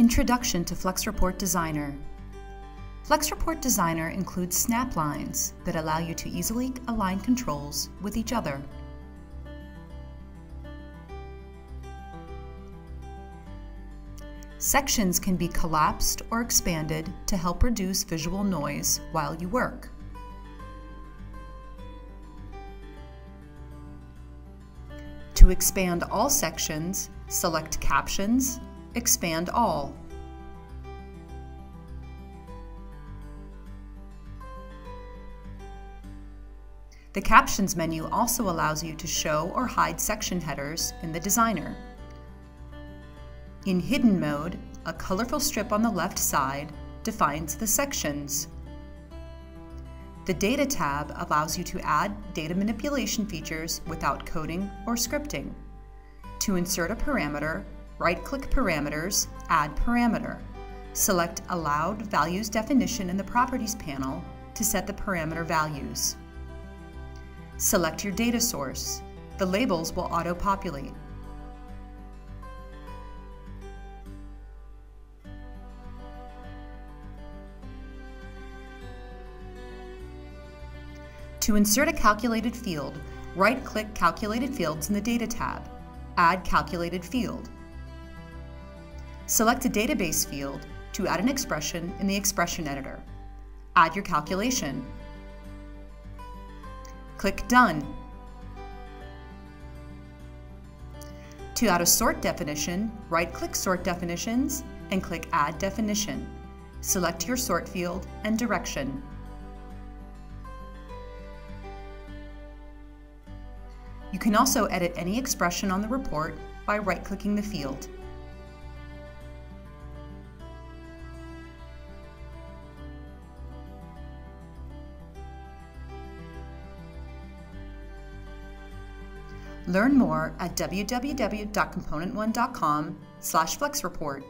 Introduction to FlexReport Designer FlexReport Designer includes snap lines that allow you to easily align controls with each other. Sections can be collapsed or expanded to help reduce visual noise while you work. To expand all sections, select Captions, Expand All. The Captions menu also allows you to show or hide section headers in the designer. In Hidden mode, a colorful strip on the left side defines the sections. The Data tab allows you to add data manipulation features without coding or scripting. To insert a parameter, right-click Parameters, Add Parameter. Select Allowed Values Definition in the Properties panel to set the parameter values. Select your data source. The labels will auto-populate. To insert a calculated field, right-click Calculated Fields in the Data tab. Add Calculated Field. Select a database field to add an expression in the expression editor. Add your calculation. Click Done. To add a sort definition, right-click Sort Definitions and click Add Definition. Select your sort field and direction. You can also edit any expression on the report by right-clicking the field. Learn more at www.componentone.com slash flexreport.